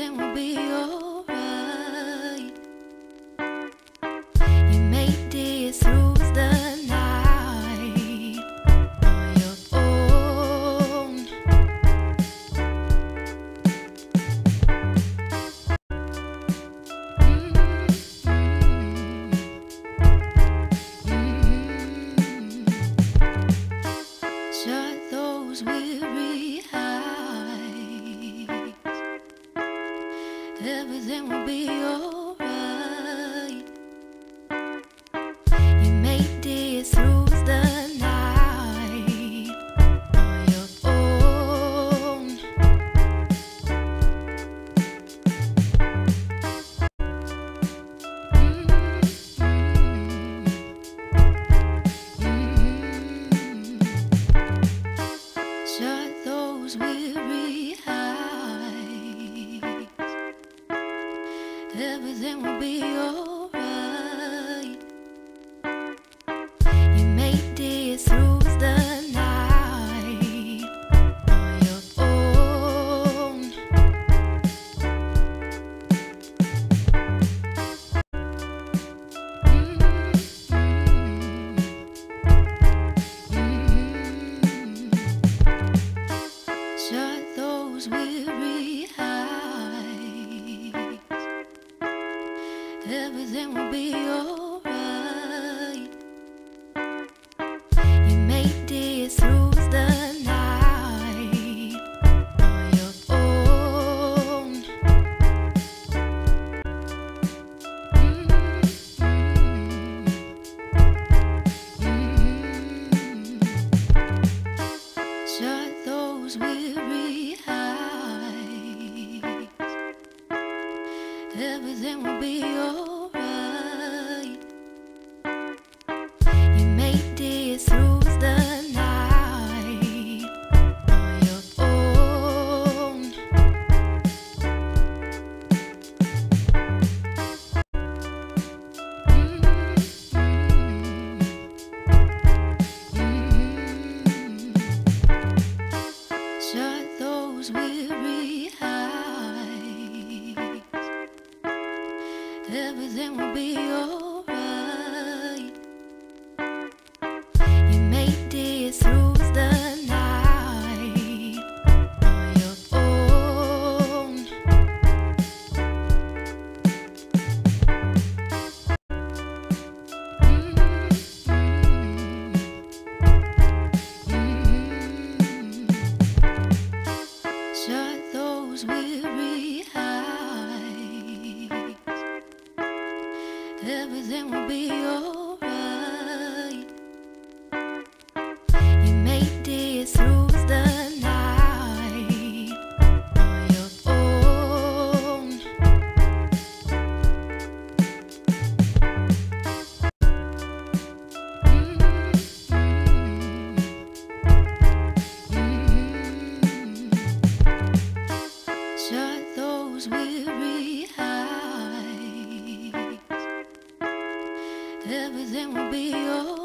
Everything will be alright. everything will be alright. You made it through the night on your own. Mm-hmm. Mm -hmm. Mm -hmm. Shut those weary everything will be alright. You made it through the night on your own. Mm -hmm. Mm -hmm. Shut those weary eyes. everything will be alright. You made it through the night on your own. Mm -hmm. Mm -hmm. Shut those weary eyes everything will be alright away. everything will be alright. everything will be all real.